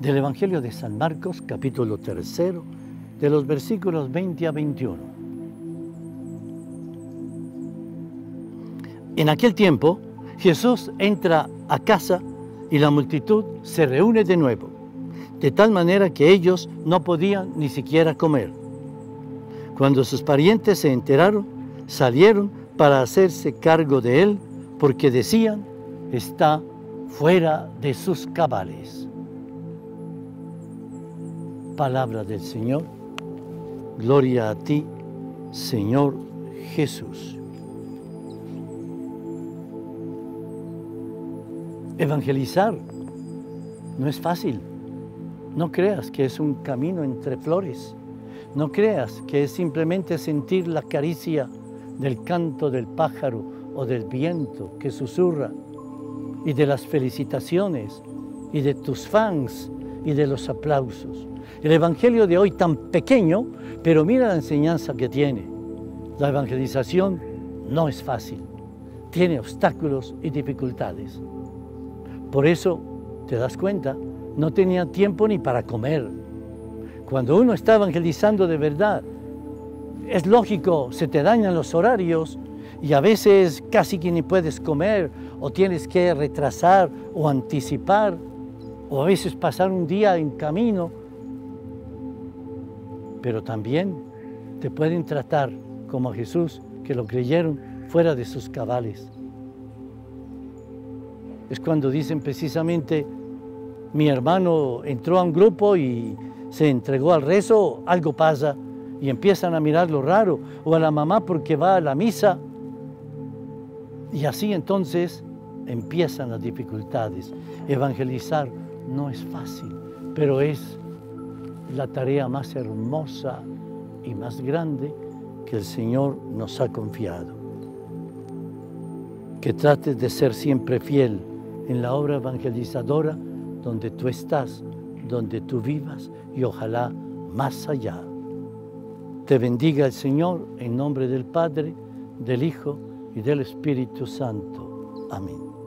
del Evangelio de San Marcos, capítulo tercero, de los versículos 20 a 21. En aquel tiempo, Jesús entra a casa y la multitud se reúne de nuevo, de tal manera que ellos no podían ni siquiera comer. Cuando sus parientes se enteraron, salieron para hacerse cargo de él, porque decían, está fuera de sus cabales palabra del Señor. Gloria a ti, Señor Jesús. Evangelizar no es fácil. No creas que es un camino entre flores. No creas que es simplemente sentir la caricia del canto del pájaro o del viento que susurra y de las felicitaciones y de tus fans y de los aplausos. El Evangelio de hoy tan pequeño, pero mira la enseñanza que tiene. La evangelización no es fácil, tiene obstáculos y dificultades. Por eso, te das cuenta, no tenía tiempo ni para comer. Cuando uno está evangelizando de verdad, es lógico, se te dañan los horarios y a veces casi que ni puedes comer o tienes que retrasar o anticipar o a veces pasar un día en camino pero también te pueden tratar como a Jesús, que lo creyeron fuera de sus cabales. Es cuando dicen precisamente, mi hermano entró a un grupo y se entregó al rezo, algo pasa, y empiezan a mirar lo raro, o a la mamá porque va a la misa, y así entonces empiezan las dificultades. Evangelizar no es fácil, pero es la tarea más hermosa y más grande que el Señor nos ha confiado. Que trates de ser siempre fiel en la obra evangelizadora donde tú estás, donde tú vivas y ojalá más allá. Te bendiga el Señor en nombre del Padre, del Hijo y del Espíritu Santo. Amén.